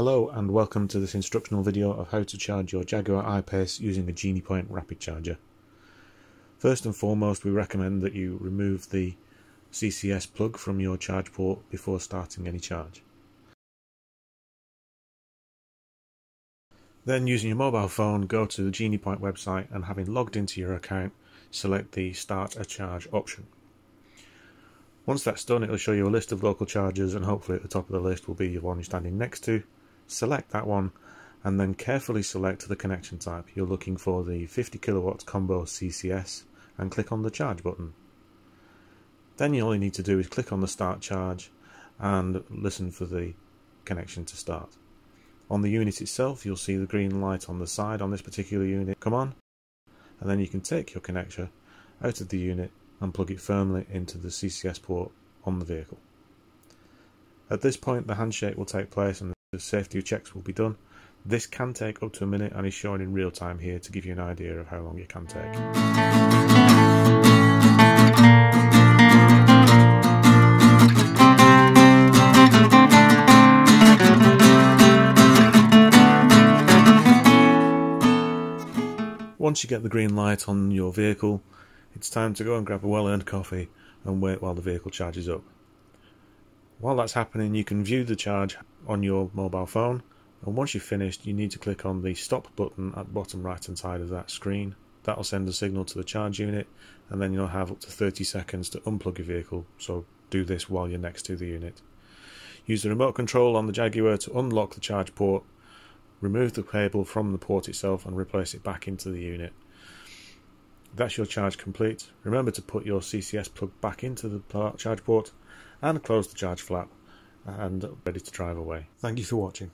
Hello and welcome to this instructional video of how to charge your Jaguar I-Pace using a GeniePoint rapid charger. First and foremost we recommend that you remove the CCS plug from your charge port before starting any charge. Then using your mobile phone go to the GeniePoint website and having logged into your account select the start a charge option. Once that's done it will show you a list of local chargers and hopefully at the top of the list will be the one you're standing next to select that one and then carefully select the connection type. You're looking for the 50 kilowatts combo CCS and click on the charge button. Then all you need to do is click on the start charge and listen for the connection to start. On the unit itself you'll see the green light on the side on this particular unit come on and then you can take your connector out of the unit and plug it firmly into the CCS port on the vehicle. At this point the handshake will take place and the safety checks will be done. This can take up to a minute and is shown in real time here to give you an idea of how long it can take. Once you get the green light on your vehicle, it's time to go and grab a well-earned coffee and wait while the vehicle charges up. While that's happening, you can view the charge on your mobile phone, and once you've finished, you need to click on the stop button at the bottom right hand side of that screen. That'll send a signal to the charge unit, and then you'll have up to 30 seconds to unplug your vehicle, so do this while you're next to the unit. Use the remote control on the Jaguar to unlock the charge port, remove the cable from the port itself, and replace it back into the unit. That's your charge complete. Remember to put your CCS plug back into the charge port and close the charge flap and ready to drive away. Thank you for watching.